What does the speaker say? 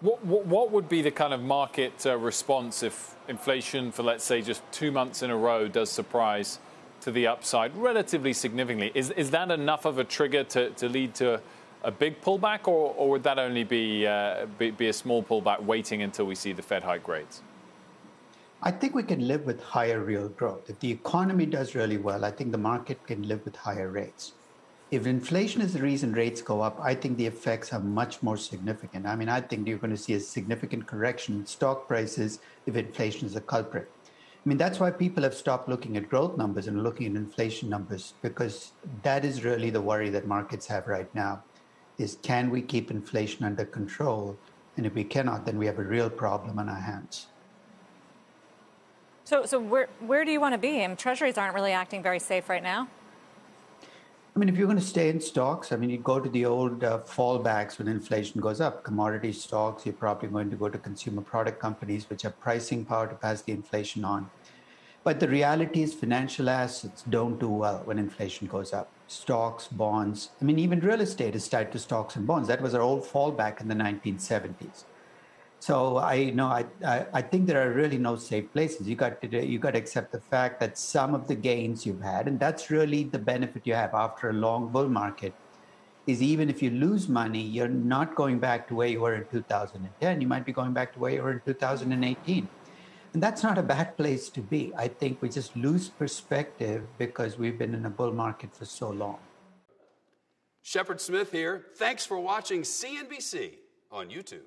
What, what, what would be the kind of market uh, response if inflation for, let's say, just two months in a row does surprise to the upside relatively significantly? Is, is that enough of a trigger to, to lead to a big pullback, or, or would that only be, uh, be, be a small pullback waiting until we see the Fed hike rates? I think we can live with higher real growth. If the economy does really well, I think the market can live with higher rates. If inflation is the reason rates go up, I think the effects are much more significant. I mean, I think you're going to see a significant correction in stock prices if inflation is a culprit. I mean, that's why people have stopped looking at growth numbers and looking at inflation numbers because that is really the worry that markets have right now is can we keep inflation under control? And if we cannot, then we have a real problem on our hands. So, so where, where do you want to be? I mean, treasuries aren't really acting very safe right now. I mean, if you're going to stay in stocks, I mean, you go to the old uh, fallbacks when inflation goes up. Commodity stocks, you're probably going to go to consumer product companies, which have pricing power to pass the inflation on. But the reality is, financial assets don't do well when inflation goes up. Stocks, bonds, I mean, even real estate is tied to stocks and bonds. That was our old fallback in the 1970s. So I know I, I, I think there are really no safe places. You got to you got to accept the fact that some of the gains you've had, and that's really the benefit you have after a long bull market, is even if you lose money, you're not going back to where you were in 2010. You might be going back to where you were in 2018. And that's not a bad place to be. I think we just lose perspective because we've been in a bull market for so long. Shepard Smith here. Thanks for watching CNBC on YouTube.